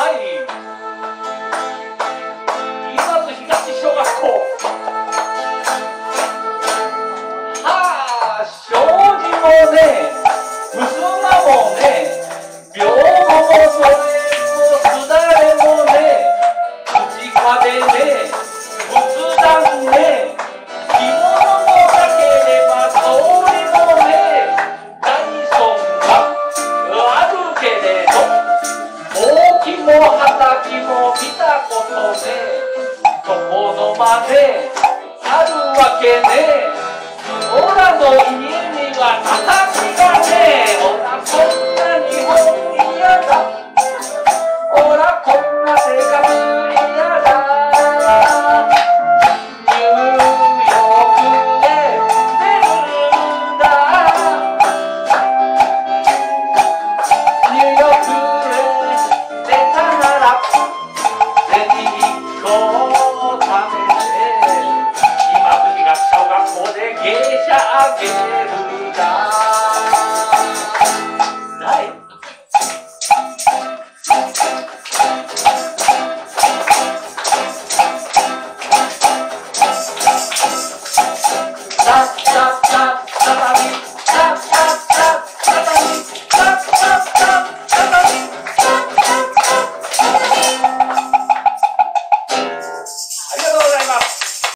さい。伊津東小学校。はあ障子もね衾もね病風もねも見たことでえとこのまであるわけね。え